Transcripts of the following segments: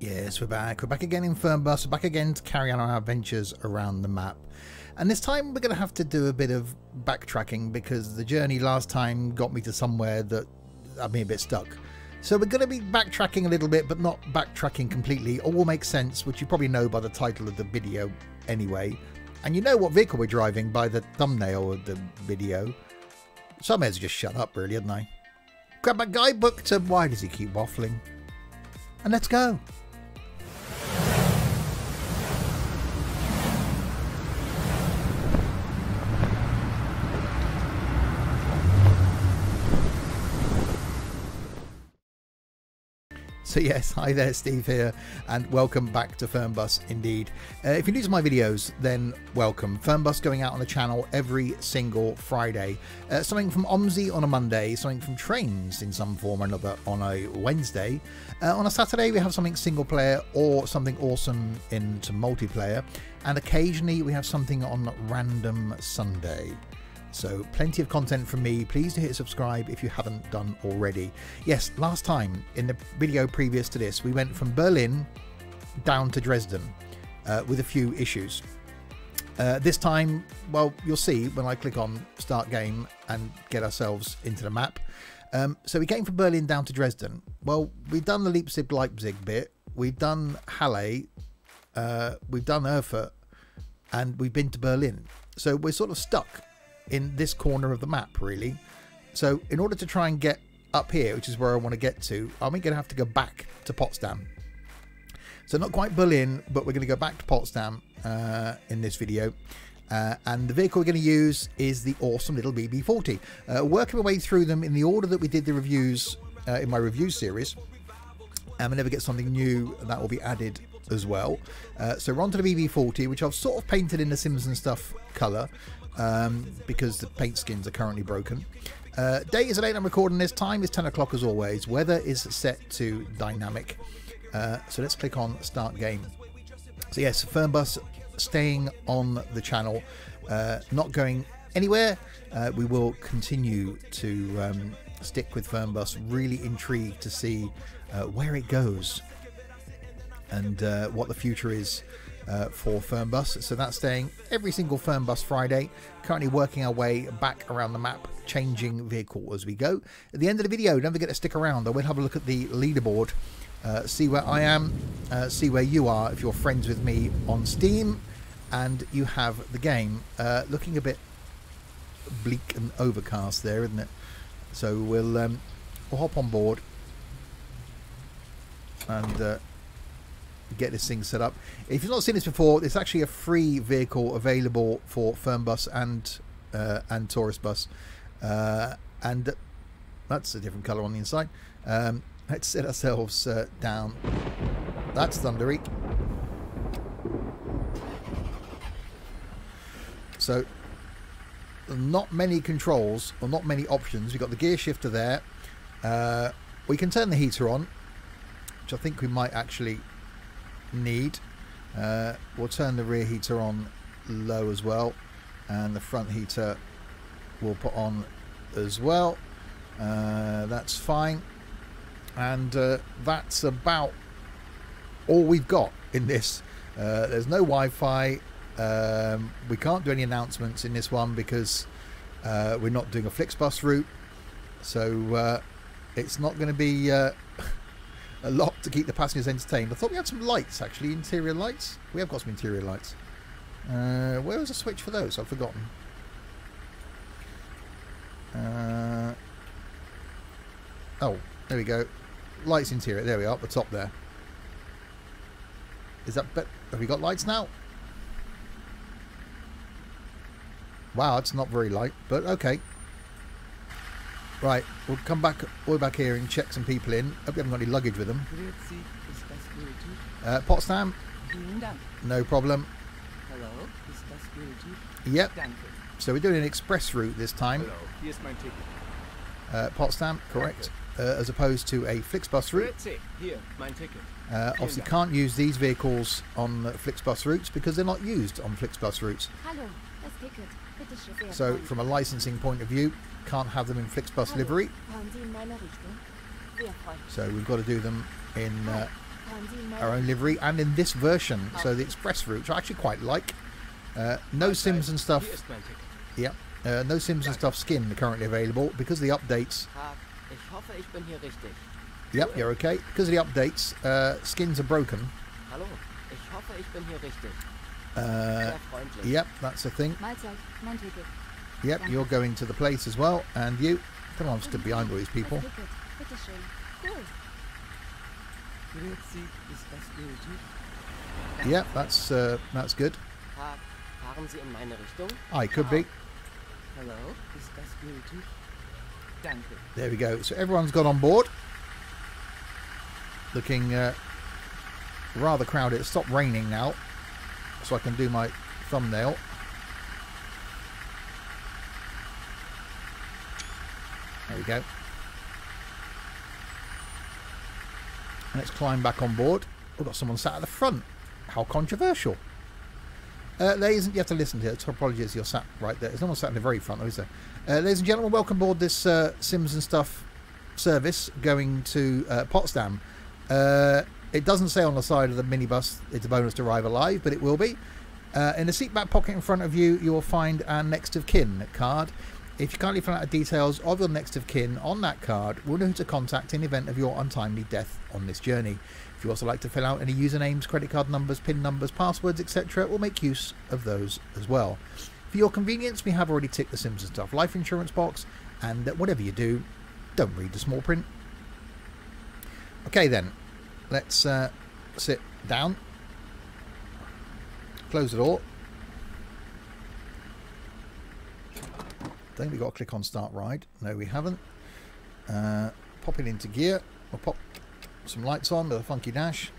Yes, we're back. We're back again in Fernbus. We're back again to carry on our adventures around the map. And this time we're going to have to do a bit of backtracking because the journey last time got me to somewhere that I've been a bit stuck. So we're going to be backtracking a little bit, but not backtracking completely. All will make sense, which you probably know by the title of the video anyway. And you know what vehicle we're driving by the thumbnail of the video. Some heads just shut up, really, hadn't I? Grab my guidebook to why does he keep waffling? And let's go. So yes, hi there, Steve here, and welcome back to Fernbus indeed. Uh, if you're new to my videos, then welcome. Fernbus going out on the channel every single Friday. Uh, something from OMSI on a Monday, something from Trains in some form or another on a Wednesday. Uh, on a Saturday, we have something single player or something awesome into multiplayer. And occasionally, we have something on Random Sunday. So plenty of content from me. Please do hit subscribe if you haven't done already. Yes, last time in the video previous to this, we went from Berlin down to Dresden uh, with a few issues. Uh, this time, well, you'll see when I click on start game and get ourselves into the map. Um, so we came from Berlin down to Dresden. Well, we've done the Leipzig Leipzig bit. We've done Halle. Uh, we've done Erfurt. And we've been to Berlin. So we're sort of stuck in this corner of the map, really. So in order to try and get up here, which is where I want to get to, I'm going to have to go back to Potsdam. So not quite Berlin, but we're going to go back to Potsdam uh, in this video. Uh, and the vehicle we're going to use is the awesome little BB40. Uh, working my way through them in the order that we did the reviews uh, in my review series. And whenever get something new, that will be added as well. Uh, so we're on to the BB40, which I've sort of painted in the Sims and Stuff colour um, because the paint skins are currently broken. Uh, date is late I'm recording this. Time is 10 o'clock as always. Weather is set to dynamic. Uh, so let's click on start game. So yes, Fernbus staying on the channel, uh, not going anywhere. Uh, we will continue to um, stick with Fernbus. Really intrigued to see uh, where it goes and uh, what the future is uh, for Fernbus. So that's staying every single Fernbus Friday. Currently working our way back around the map, changing vehicle as we go. At the end of the video, don't forget to stick around. I will have a look at the leaderboard, uh, see where I am, uh, see where you are if you're friends with me on Steam, and you have the game. Uh, looking a bit bleak and overcast there, isn't it? So we'll, um, we'll hop on board and uh, get this thing set up. If you've not seen this before, it's actually a free vehicle available for Fernbus and uh, and Tourist Bus, uh, and that's a different colour on the inside. Um, let's set ourselves uh, down. That's Thundery. So, not many controls or not many options. We've got the gear shifter there. Uh, we can turn the heater on, which I think we might actually need. Uh, we'll turn the rear heater on low as well and the front heater we'll put on as well. Uh, that's fine. And uh, that's about all we've got in this. Uh, there's no Wi-Fi. Um, we can't do any announcements in this one because uh, we're not doing a Flixbus route. So uh, it's not going to be a lot to keep the passengers entertained. I thought we had some lights, actually, interior lights. We have got some interior lights. Uh, where was the switch for those? I've forgotten. Uh, oh, there we go. Lights interior. There we are, at the top there. Is that... Have we got lights now? Wow, it's not very light, but okay. Right, we'll come back all the way back here and check some people in. Hope we haven't got any luggage with them. Uh, Potsdam? No problem. Hello, Yep. So we're doing an express route this time. Hello, here's my ticket. Uh, Potsdam, correct. Uh, as opposed to a Flixbus route. Grüezi, here, mein ticket. Uh, obviously can't use these vehicles on Flixbus routes because they're not used on Flixbus routes. Hallo, das Ticket. Bitte schön. sehr So from a licensing point of view, can't have them in Flixbus livery. Fahren Sie in meine Richtung? Sehr freundlich. So we've got to do them in uh, Fahren Sie mehr. our own livery, and in this version, so the express route, which I actually quite like. Uh, no Sims and stuff. ist mein Ticket. Yep. Uh, no Sims and stuff skin currently available because of the updates. Tag. Ich hoffe, ich bin hier richtig. Yep, you're okay. Because of the updates, uh, skins are broken. Hallo. Ich hoffe, ich bin hier richtig. Uh, yep, that's a thing. Mahlzeit, mein Ticket. Yep, you're going to the place as well, and you. Come on, I'm stood behind all these people. Das Ticket. Bitte schön. Cool. Grüezi, ist das Ihr Typ? Yep, that's uh, that's good. Tag. Fahren Sie in meine Richtung? I could be. Hallo. Ist das Ihr Danke. There we go. So everyone's got on board. Looking uh, rather crowded. It's stopped raining now, so I can do my thumbnail. There we go. Let's climb back on board. We've got someone sat at the front. How controversial. Uh, there isn't, you have to listen to it. Apologies, you're sat right there. There's no one sat in the very front, though, is there? Uh, ladies and gentlemen, welcome aboard this uh, Sims and Stuff service going to uh, Potsdam. It doesn't say on the side of the minibus it's a bonus to arrive alive, but it will be. Uh, in the seatback pocket in front of you, you will find our next of kin card. If you kindly fill out the details of your next of kin on that card, we'll know who to contact in event of your untimely death on this journey. If you also like to fill out any usernames, credit card numbers, PIN numbers, passwords, etc., we'll make use of those as well. For your convenience, we have already ticked the Sims and Stuff life insurance box, and whatever you do, don't read the small print. Okay, then, let's uh, sit down, close the door. Don't we got to click on start ride? No, we haven't. Uh, pop it into gear. We'll pop some lights on with a funky dash.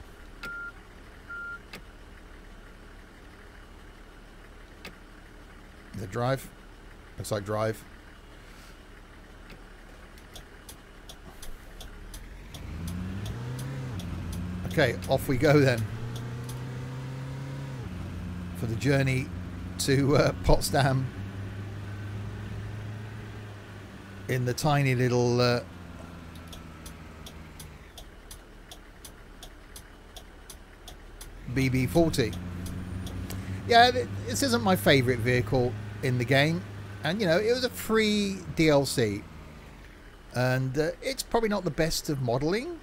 The drive. Looks like drive. Okay, off we go then. For the journey to uh, Potsdam in the tiny little uh, BB40. Yeah, this isn't my favourite vehicle in the game, and you know it was a free DLC, and uh, it's probably not the best of modelling,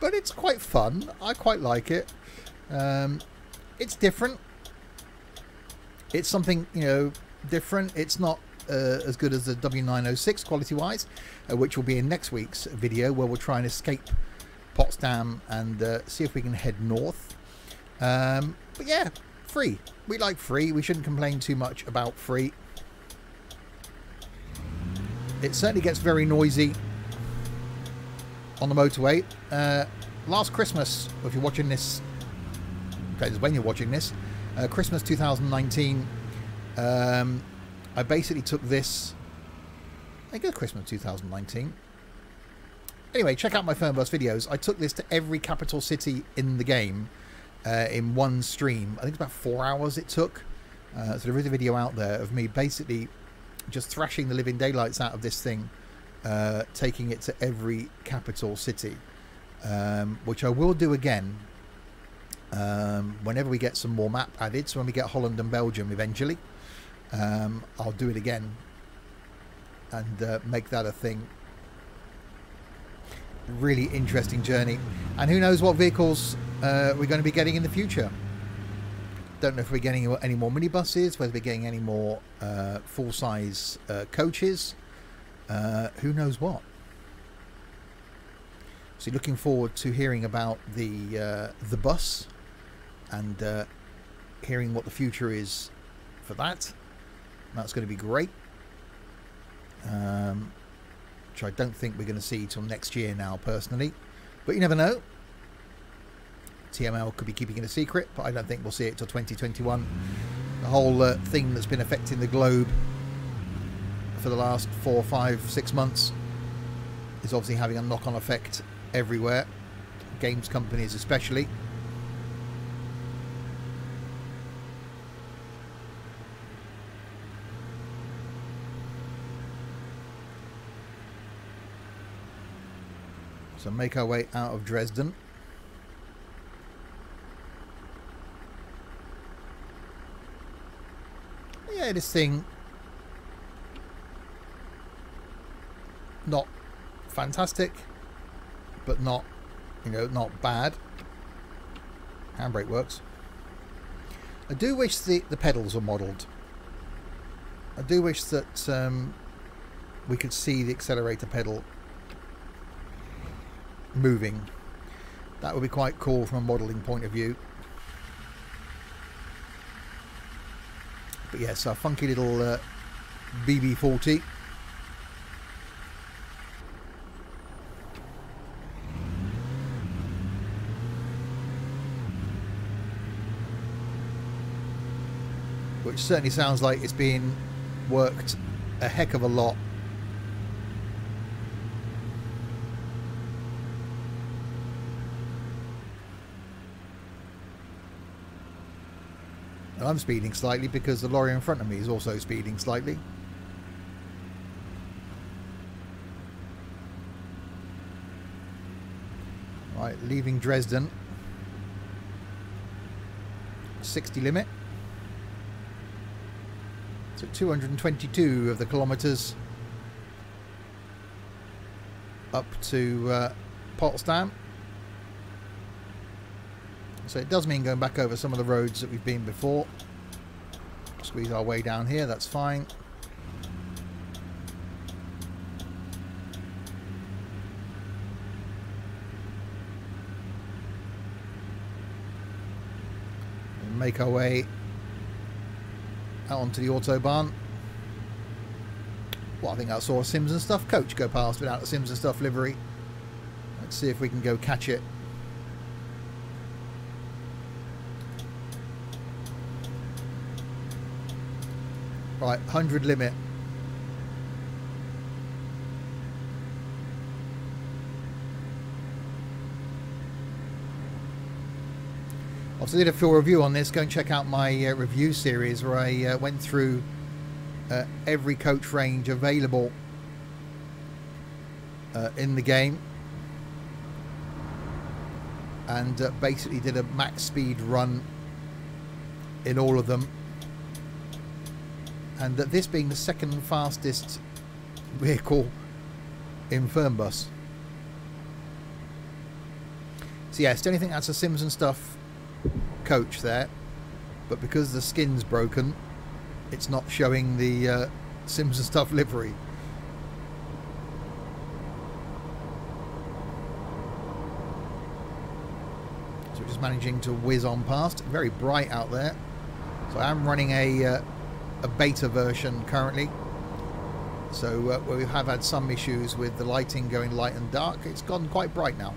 but it's quite fun. I quite like it. Um, it's different. It's something you know different. It's not uh, as good as the W906 quality wise, uh, which will be in next week's video where we'll try and escape Potsdam and uh, see if we can head north. Um, but yeah, free. We like free. We shouldn't complain too much about free. It certainly gets very noisy on the motorway. Uh, last Christmas, if you're watching this, depends when you're watching this, uh, Christmas 2019, um, I basically took this. I think Christmas 2019. Anyway, check out my Fernbus videos. I took this to every capital city in the game uh, in one stream. I think it's about four hours it took. Uh, so there is a video out there of me basically just thrashing the living daylights out of this thing, uh, taking it to every capital city, um, which I will do again um, whenever we get some more map added. So when we get Holland and Belgium eventually, um, I'll do it again and uh, make that a thing. Really interesting journey, and who knows what vehicles uh, we're going to be getting in the future. Don't know if we're getting any more minibuses, whether we're getting any more uh, full-size uh, coaches. Uh, who knows what? So looking forward to hearing about the uh, the bus and uh, hearing what the future is for that. That's going to be great. Um, which I don't think we're going to see till next year now, personally. But you never know. TML could be keeping it a secret, but I don't think we'll see it till 2021. The whole uh, thing that's been affecting the globe for the last four, five, six months is obviously having a knock-on effect everywhere, games companies especially. So make our way out of Dresden. Yeah, this thing not fantastic, but not, you know, not bad. Handbrake works. I do wish the, the pedals were modelled. I do wish that um, we could see the accelerator pedal moving. That would be quite cool from a modelling point of view. But yes, our funky little uh, BB40. Which certainly sounds like it's being worked a heck of a lot And I'm speeding slightly because the lorry in front of me is also speeding slightly. Right, leaving Dresden. 60 limit. So 222 of the kilometres up to uh, Potsdam. So it does mean going back over some of the roads that we've been before. Squeeze our way down here, that's fine. Make our way out onto the Autobahn. Well, I think I saw a Sims and Stuff coach go past without a Sims and Stuff livery. Let's see if we can go catch it. Right, 100 limit. Also did a full review on this. Go and check out my uh, review series where I uh, went through uh, every coach range available uh, in the game and uh, basically did a max speed run in all of them and that this being the second fastest vehicle in Fernbus. So yes, don't think that's a Sims and Stuff coach there, but because the skin's broken, it's not showing the uh, Sims and Stuff livery. So we're just managing to whiz on past. Very bright out there. So I am running a uh, a beta version currently. So uh, we have had some issues with the lighting going light and dark. It's gone quite bright now.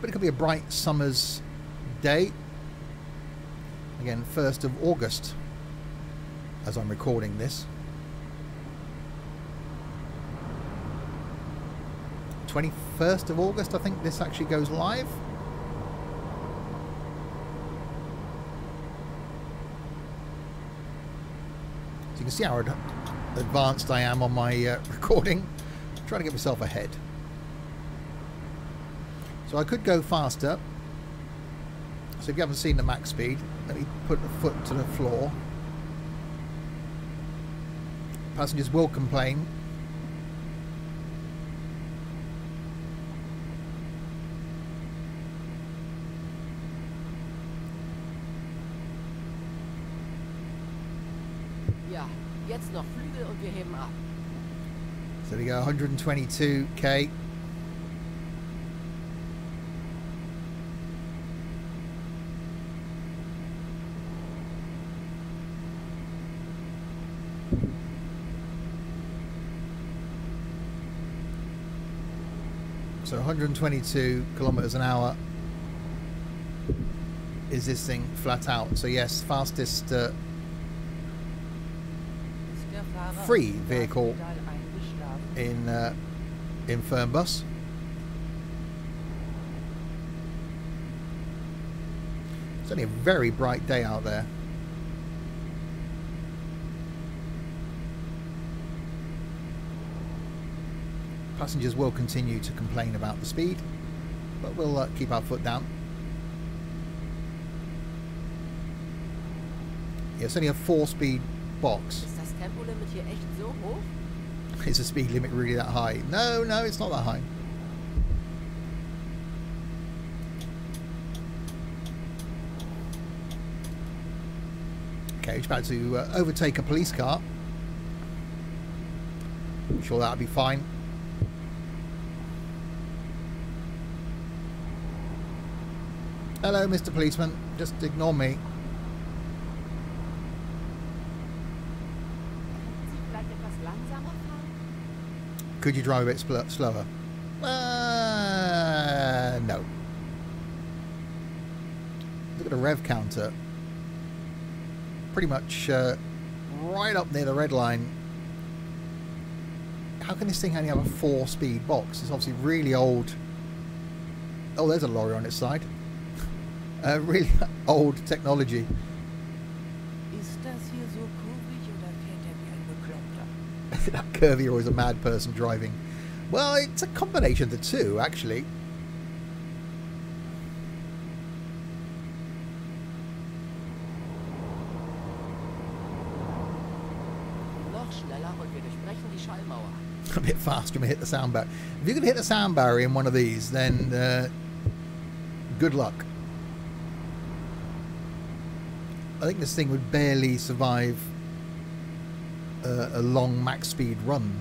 But it could be a bright summer's day. Again, 1st of August as I'm recording this. 21st of August, I think this actually goes live. So you can see how advanced I am on my uh, recording. I'm trying to get myself ahead. So I could go faster. So if you haven't seen the max speed, let me put the foot to the floor. Passengers will complain. Ja, jetzt noch Flügel und wir heben ab. So we go 122k. So 122 kilometers an hour is this thing flat out. So yes, fastest uh, Free vehicle. In uh, in Fernbus. It's only a very bright day out there. Passengers will continue to complain about the speed, but we'll uh, keep our foot down. Yeah, it's only a four-speed box. Ist das Tempolimit hier echt so hoch? Is the speed limit really that high? No, no, it's not that high. Okay, about to uh, overtake a police car. I'm sure that'll be fine. Hello, Mr. Policeman. Just ignore me. Could you drive a bit slower? Uh, no. Look at the rev counter. Pretty much uh, right up near the red line. How can this thing only have a four-speed box? It's obviously really old. Oh, there's a lorry on its side. Uh, really old technology. Ist das hier so kurvig oder fährt wie ein Bekloppter? that curvy or is a mad person driving? Well, it's a combination of the two, actually. Noch schneller und wir durchbrechen die Schallmauer. a bit faster and we hit the sound barrier. If you're going to hit the sound barrier in one of these, then uh, good luck. I think this thing would barely survive uh, a long max speed run,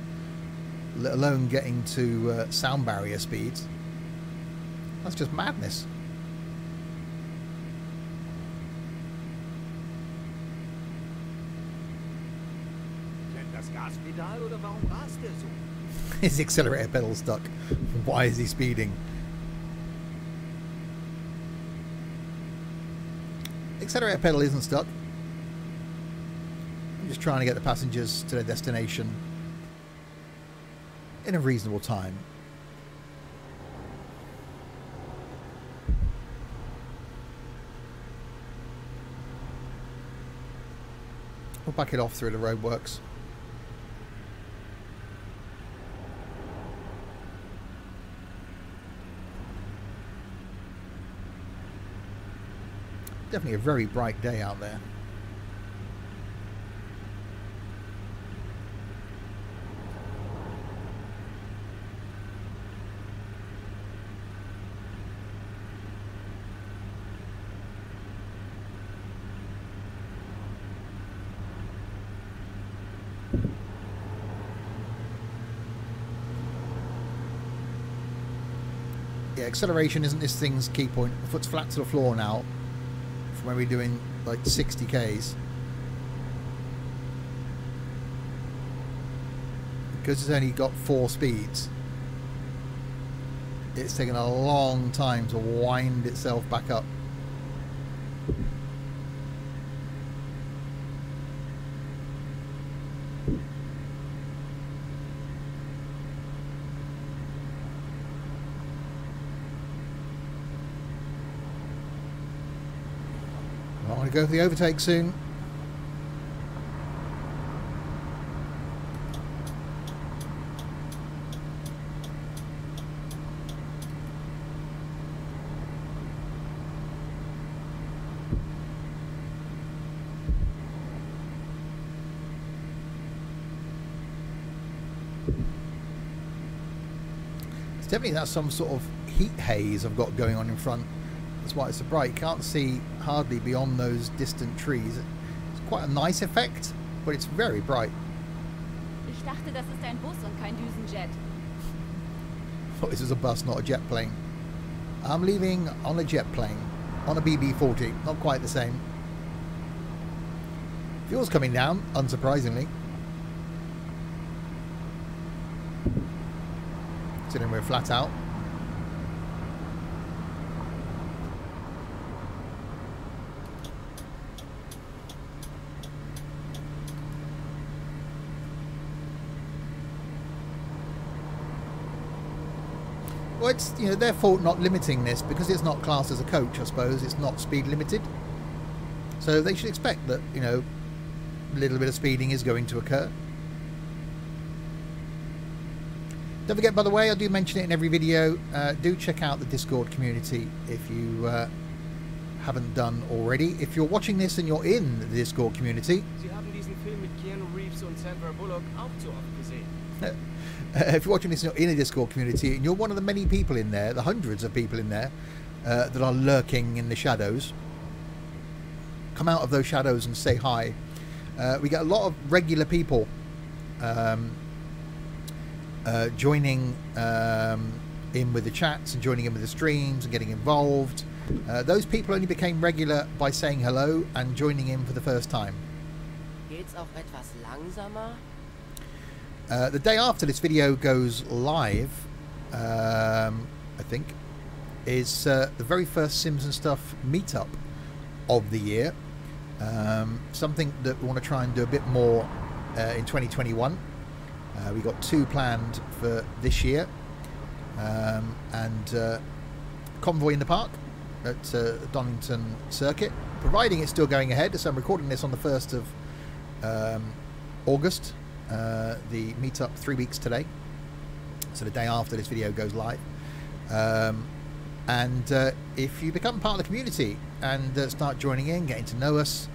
let alone getting to uh, sound barrier speeds. That's just madness. Klemmt das Gaspedal oder warum rast so? His accelerator pedal stuck. Why is he speeding? Accelerator pedal isn't stuck. I'm just trying to get the passengers to their destination in a reasonable time. We'll back it off through the roadworks. Definitely a very bright day out there. Acceleration isn't this thing's key point. The foot's flat to the floor now when we're doing like 60 Ks. Because it's only got four speeds, it's taken a long time to wind itself back up. Go for the overtake soon. It's definitely that some sort of heat haze I've got going on in front. That's why it's so bright. You can't see hardly beyond those distant trees. It's quite a nice effect, but it's very bright. Ich dachte, das ist ein Bus und kein Düsenjet. thought this was a bus, not a jet plane. I'm leaving on a jet plane, on a BB-40. Not quite the same. Fuel's coming down, unsurprisingly. Considering we're flat out. Well, it's you know their fault not limiting this because it's not classed as a coach. I suppose it's not speed limited, so they should expect that you know a little bit of speeding is going to occur. Don't forget, by the way, I do mention it in every video. Uh, do check out the Discord community if you uh, haven't done already. If you're watching this and you're in the Discord community, Uh, if you're watching this in a Discord community and you're one of the many people in there, the hundreds of people in there uh, that are lurking in the shadows, come out of those shadows and say hi. Uh, we get a lot of regular people um, uh, joining um, in with the chats and joining in with the streams and getting involved. Uh, those people only became regular by saying hello and joining in for the first time. Geht's auch etwas langsamer? Uh, the day after this video goes live, um, I think, is uh, the very first Sims and Stuff meetup of the year. Um, something that we want to try and do a bit more uh, in 2021. Uh, we got two planned for this year, um, and uh, convoy in the park at uh, Donington Circuit, providing it's still going ahead. So I'm recording this on the first of um, August. Uh, the meetup three weeks today, so the day after this video goes live. Um, and uh, if you become part of the community and uh, start joining in, getting to know us,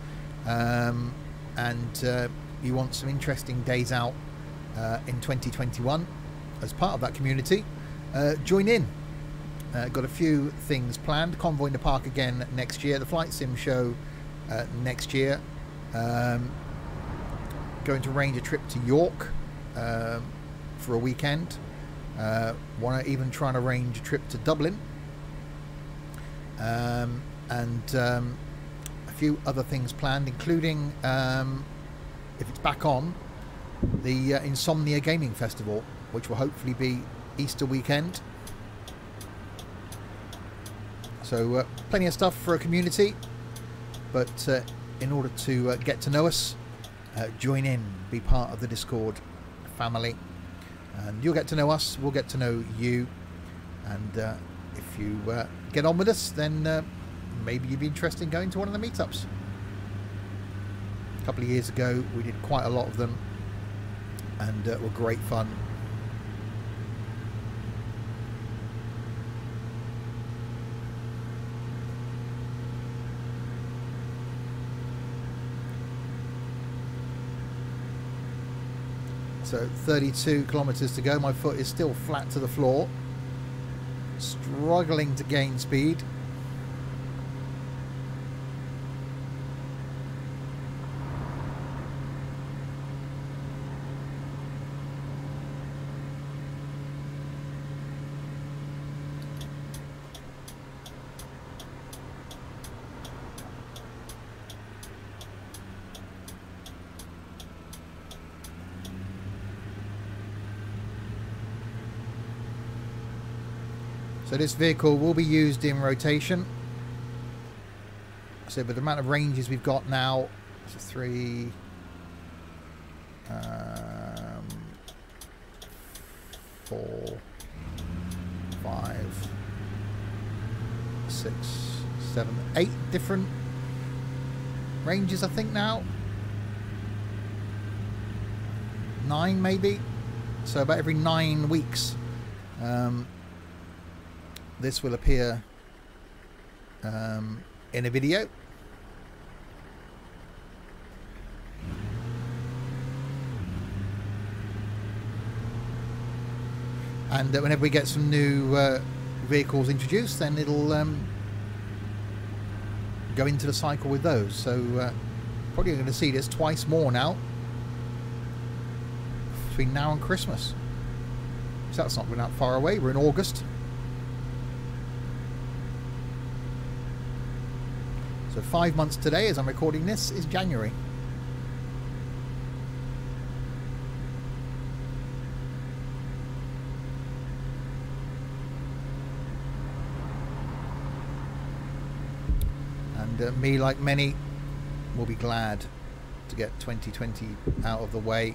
um, and uh, you want some interesting days out uh, in 2021 as part of that community, join in. Got a few things planned. Convoy in the Park again next year. The Flight Sim Show next year. Um, going to arrange a trip to York um, for a weekend. Uh, Want to even try and arrange a trip to Dublin. Um, and um, a few other things planned, including um, if it's back on the uh, Insomnia Gaming Festival, which will hopefully be Easter weekend. So uh, plenty of stuff for a community, but uh, in order to uh, get to know us, uh, join in, be part of the Discord family, and you'll get to know us. We'll get to know you, and uh, if you uh, get on with us, then uh, maybe you'd be interested in going to one of the meetups. A couple of years ago, we did quite a lot of them, and uh, were great fun. So 32 kilometers to go. My foot is still flat to the floor. Struggling to gain speed. This vehicle will be used in rotation. So with the amount of ranges we've got now, so three, um, four, five, six, seven, eight different ranges I think now. Nine maybe. So about every nine weeks. Um, this will appear um, in a video. And uh, whenever we get some new uh, vehicles introduced, then it'll um, go into the cycle with those. So uh, probably going to see this twice more now between now and Christmas. So that's not that far away. We're in August. Five months today, as I'm recording this, is January. And uh, me, like many, will be glad to get 2020 out of the way.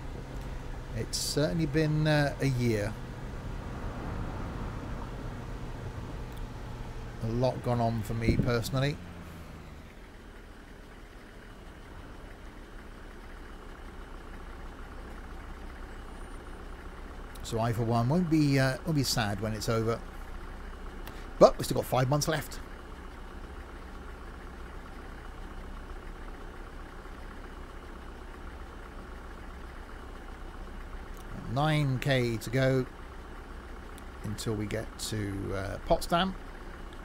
It's certainly been uh, a year. A lot gone on for me personally. So I, for one, won't be uh, won't be sad when it's over. But we've still got five months left. Nine k to go until we get to uh, Potsdam,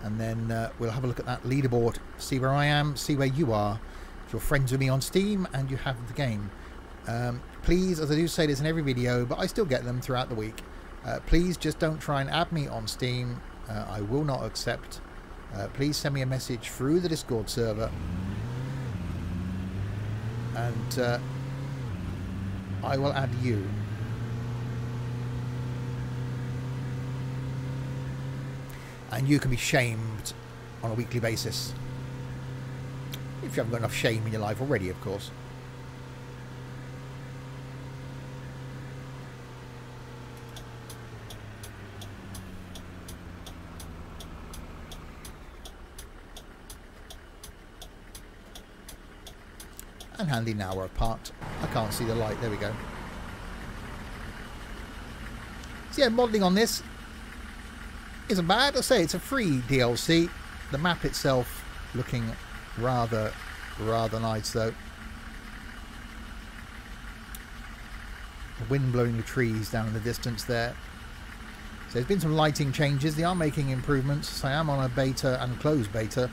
and then uh, we'll have a look at that leaderboard, see where I am, see where you are. If you're friends with me on Steam and you have the game um, please, as I do say this in every video, but I still get them throughout the week. Uh, please just don't try and add me on Steam. Uh, I will not accept. Uh, please send me a message through the Discord server. And uh, I will add you. And you can be shamed on a weekly basis. If you haven't got enough shame in your life already, of course. And handy now we're apart. I can't see the light. There we go. So yeah, modelling on this isn't bad. I say it's a free DLC. The map itself looking rather, rather nice though. The wind blowing the trees down in the distance there. So there's been some lighting changes. They are making improvements. So I am on a beta and closed beta.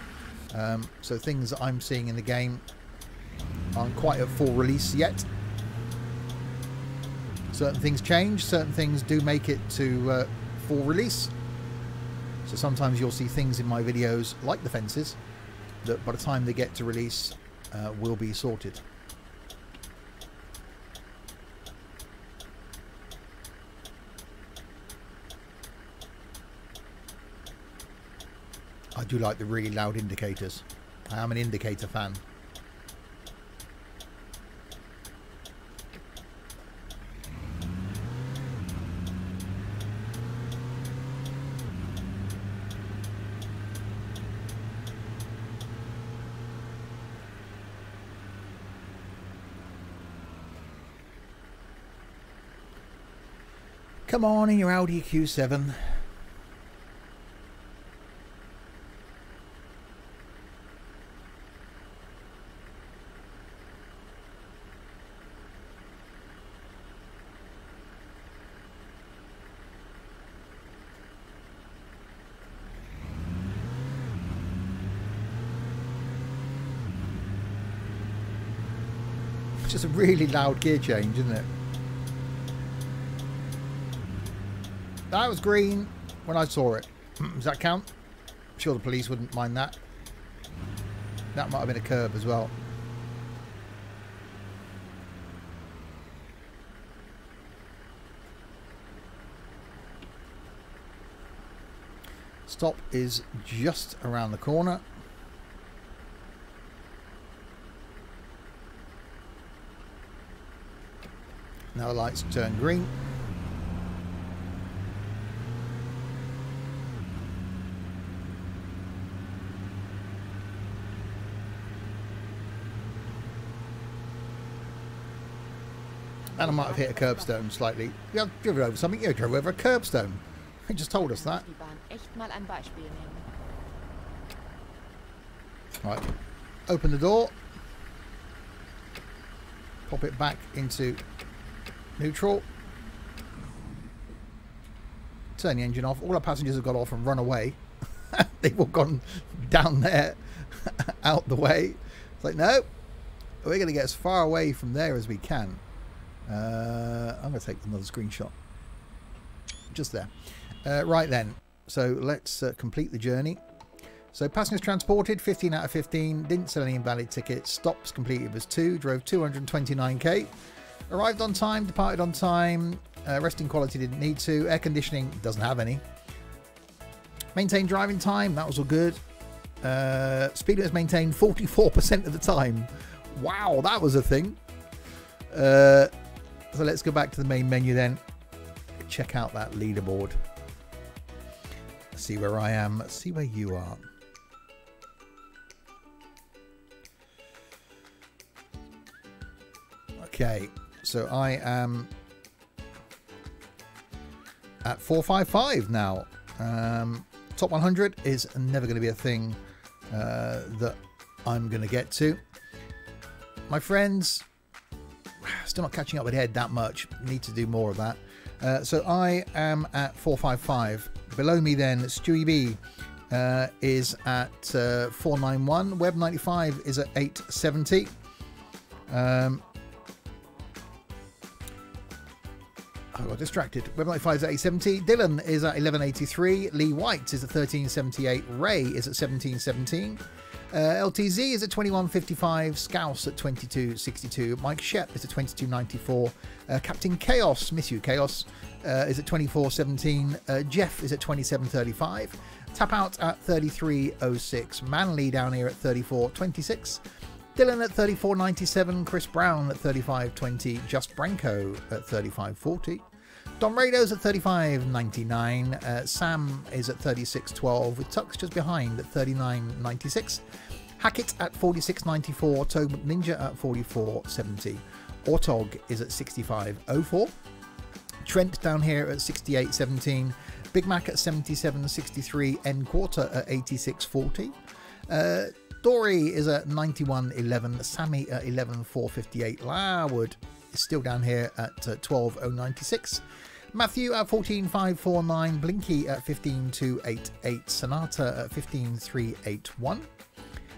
Um, so things I'm seeing in the game aren't quite at full release yet. Certain things change, certain things do make it to uh, full release. So sometimes you'll see things in my videos, like the fences, that by the time they get to release uh, will be sorted. I do like the really loud indicators. I am an indicator fan. Come on in your Audi Q7. It's just a really loud gear change, isn't it? That was green when I saw it. Does that count? I'm sure the police wouldn't mind that. That might have been a curb as well. Stop is just around the corner. Now the lights turn green. And I might have hit a curbstone slightly. Yeah, I've driven over something. You drove over a curbstone. He just told us that. Right. Open the door. Pop it back into neutral. Turn the engine off. All our passengers have got off and run away. They've all gone down there, out the way. It's like, no, we're going to get as far away from there as we can. Uh, I'm going to take another screenshot. Just there. Uh, right then. So let's uh, complete the journey. So passengers transported, 15 out of 15. Didn't sell any invalid tickets. Stops completed was 2. Drove 229k. Arrived on time, departed on time. Uh, resting quality didn't need to. Air conditioning doesn't have any. Maintained driving time, that was all good. Uh, speed was maintained 44% of the time. Wow, that was a thing. Uh, so let's go back to the main menu then. Check out that leaderboard. See where I am, see where you are. Okay, so I am at 455 now. Um, top 100 is never going to be a thing uh, that I'm going to get to. My friends, still not catching up with Ed that much. Need to do more of that. Uh, so I am at 455. Below me, then, Stewie B uh, is at uh, 491. Web 95 is at 870. Um, I got distracted. Web 95 is at 870. Dylan is at 1183. Lee White is at 1378. Ray is at 1717. Uh, LTZ is at 2155. Scouse at 2262. Mike Shep is at 2294. Uh, Captain Chaos, miss you, Chaos, uh, is at 2417. Uh, Jeff is at 2735. Tap out at 3306. Manly down here at 3426. Dylan at 34.97, Chris Brown at 35.20, Just Branko at 35.40, Don Rados at 35.99, uh, Sam is at 36.12 with Tux just behind at 39.96, Hackett at 46.94, Toad Ninja at 44.70, Ortog is at 65.04, Trent down here at 68.17, Big Mac at 77.63, N Quarter at 86.40. Uh, Dory is at 91.11, Sammy at 11.458, Larwood is still down here at uh, 12.096, Matthew at 14.549, Blinky at 15.288, Sonata at 15.381.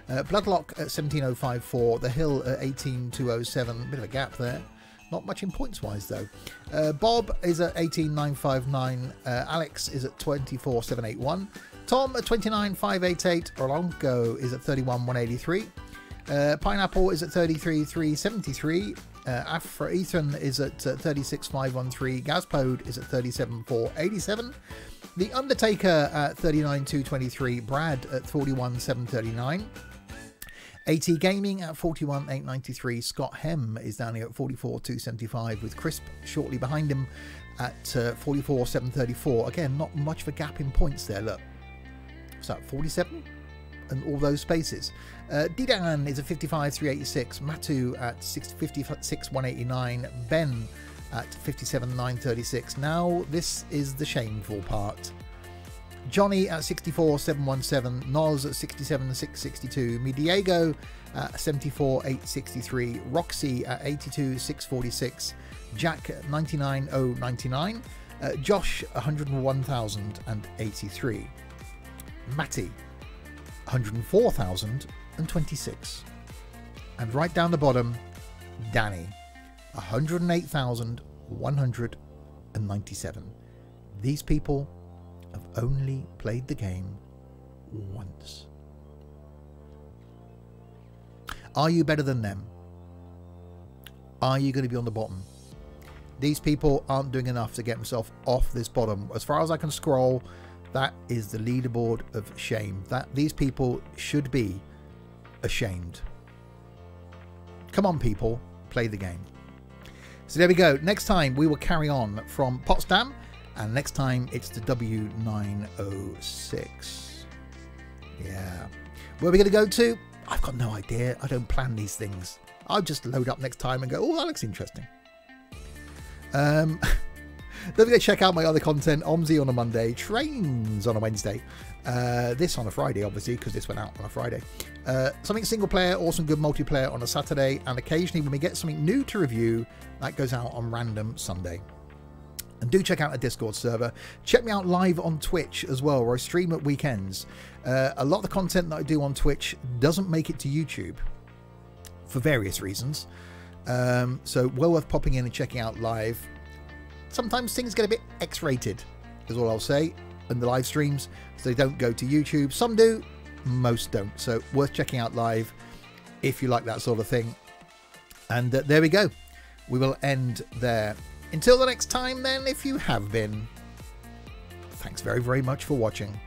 Uh, Bloodlock at 17054, The Hill at 18207, bit of a gap there. Not much in points wise though. Uh, Bob is at 18959, uh, Alex is at 24781, Tom at 29588, Orlongo is at 31183, uh, Pineapple is at 33373, uh, Afra Ethan is at uh, 36513, Gazpode is at 37487, The Undertaker at 39223, Brad at 41739. AT Gaming at 41,893. Scott Hem is down here at 44,275 with Crisp shortly behind him at uh, 44,734. Again, not much of a gap in points there. Look, what's that, 47? And all those spaces. Uh, Didan is a 55 386, Matu at 6, 56,189. Ben at 57 936. Now, this is the shameful part. Johnny at 64 717, Noz at 67,662, Me Diego at 74 863, Roxy at 82,646, Jack at 99,099, uh, Josh 101,083, Matty 104,026, and right down the bottom, Danny 108,197. These people have only played the game once. Are you better than them? Are you going to be on the bottom? These people aren't doing enough to get themselves off this bottom. As far as I can scroll, that is the leaderboard of shame. That these people should be ashamed. Come on, people, play the game. So there we go. Next time we will carry on from Potsdam and next time it's the W906. Yeah. Where are we going to go to? I've got no idea. I don't plan these things. I'll just load up next time and go, oh, that looks interesting. Um, don't forget to check out my other content. OMSI on a Monday, Trains on a Wednesday. Uh, this on a Friday, obviously, because this went out on a Friday. Uh, something single player, or some good multiplayer on a Saturday. And occasionally when we get something new to review, that goes out on random Sunday. And do check out a Discord server. Check me out live on Twitch as well, where I stream at weekends. Uh, a lot of the content that I do on Twitch doesn't make it to YouTube for various reasons. Um, so, well worth popping in and checking out live. Sometimes things get a bit X rated, is all I'll say, in the live streams. So, they don't go to YouTube. Some do, most don't. So, worth checking out live if you like that sort of thing. And uh, there we go. We will end there. Until the next time, then, if you have been, thanks very, very much for watching.